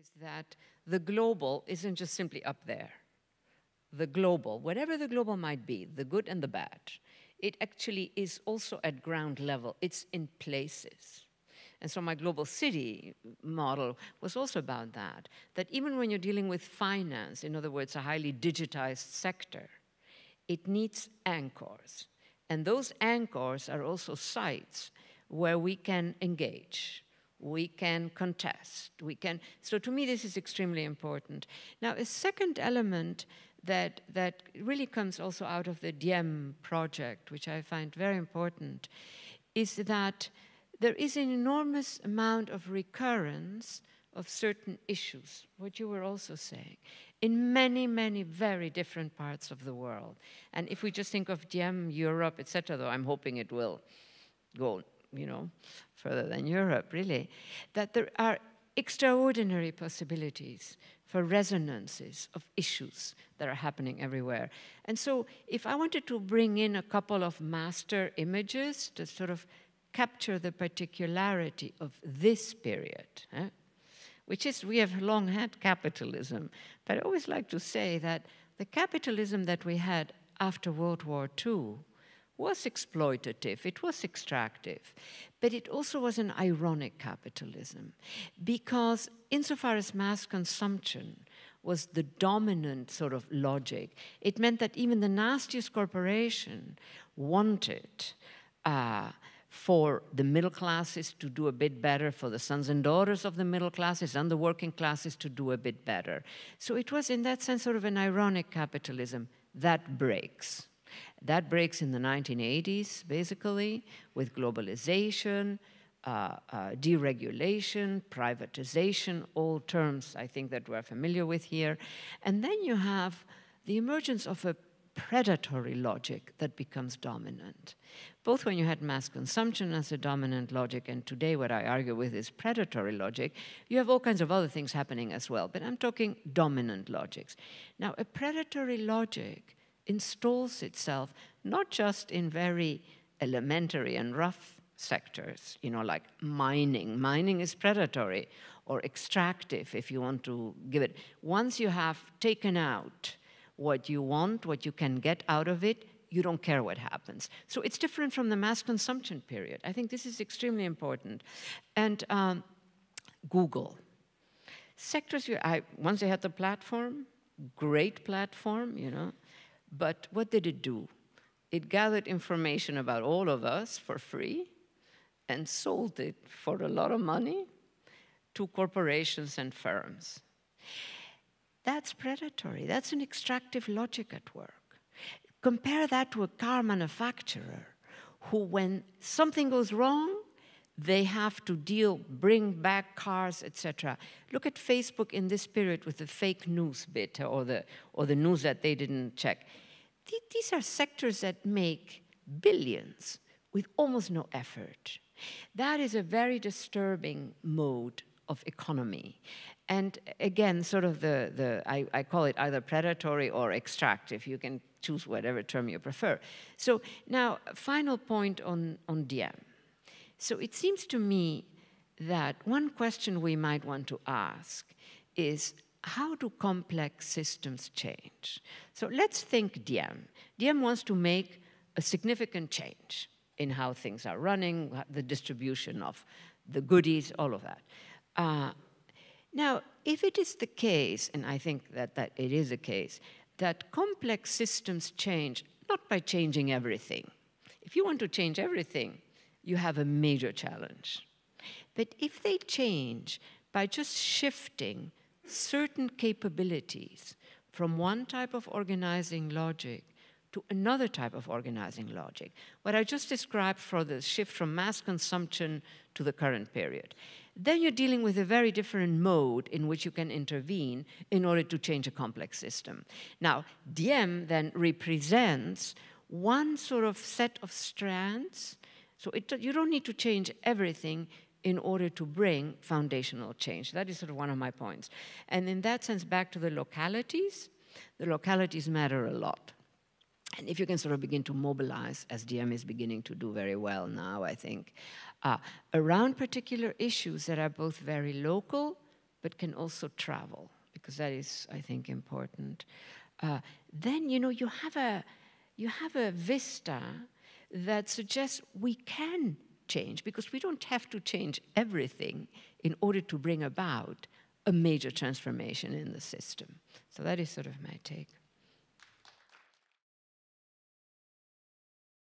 is that the global isn't just simply up there. The global, whatever the global might be, the good and the bad, it actually is also at ground level. It's in places. And so my global city model was also about that, that even when you're dealing with finance, in other words, a highly digitized sector, it needs anchors. And those anchors are also sites where we can engage, we can contest, we can, so to me this is extremely important. Now a second element that, that really comes also out of the DiEM project, which I find very important, is that there is an enormous amount of recurrence of certain issues, what you were also saying, in many, many very different parts of the world. And if we just think of DiEM, Europe, etc., though I'm hoping it will go, you know, further than Europe, really, that there are extraordinary possibilities for resonances of issues that are happening everywhere. And so if I wanted to bring in a couple of master images to sort of capture the particularity of this period, eh, which is, we have long had capitalism, but I always like to say that the capitalism that we had after World War II was exploitative, it was extractive, but it also was an ironic capitalism because insofar as mass consumption was the dominant sort of logic, it meant that even the nastiest corporation wanted uh, for the middle classes to do a bit better, for the sons and daughters of the middle classes and the working classes to do a bit better. So it was, in that sense, sort of an ironic capitalism that breaks. That breaks in the 1980s, basically, with globalization, uh, uh, deregulation, privatization, all terms I think that we're familiar with here. And then you have the emergence of a predatory logic that becomes dominant. Both when you had mass consumption as a dominant logic, and today what I argue with is predatory logic, you have all kinds of other things happening as well, but I'm talking dominant logics. Now, a predatory logic installs itself not just in very elementary and rough sectors, you know, like mining. Mining is predatory or extractive, if you want to give it. Once you have taken out what you want, what you can get out of it, you don't care what happens. So it's different from the mass consumption period. I think this is extremely important. And um, Google. Sectors, you, I, once they had the platform, great platform, you know, but what did it do? It gathered information about all of us for free and sold it for a lot of money to corporations and firms. That's predatory. That's an extractive logic at work. Compare that to a car manufacturer who, when something goes wrong, they have to deal, bring back cars, etc. Look at Facebook in this period with the fake news bit or the, or the news that they didn't check. These are sectors that make billions with almost no effort. That is a very disturbing mode of economy. And again, sort of the, the I, I, call it either predatory or extractive. You can choose whatever term you prefer. So now, final point on, on DiEM. So it seems to me that one question we might want to ask is, how do complex systems change? So let's think DiEM. DiEM wants to make a significant change in how things are running, the distribution of the goodies, all of that. Uh, now, if it is the case, and I think that, that it is a case, that complex systems change not by changing everything. If you want to change everything, you have a major challenge. But if they change by just shifting certain capabilities from one type of organizing logic to another type of organizing logic, what I just described for the shift from mass consumption to the current period then you're dealing with a very different mode in which you can intervene in order to change a complex system. Now, DiEM then represents one sort of set of strands. So it, you don't need to change everything in order to bring foundational change. That is sort of one of my points. And in that sense, back to the localities, the localities matter a lot. And if you can sort of begin to mobilize, as DiEM is beginning to do very well now, I think, uh, around particular issues that are both very local but can also travel, because that is, I think, important. Uh, then, you know, you have a, you have a vista that suggests we can change, because we don't have to change everything in order to bring about a major transformation in the system. So that is sort of my take.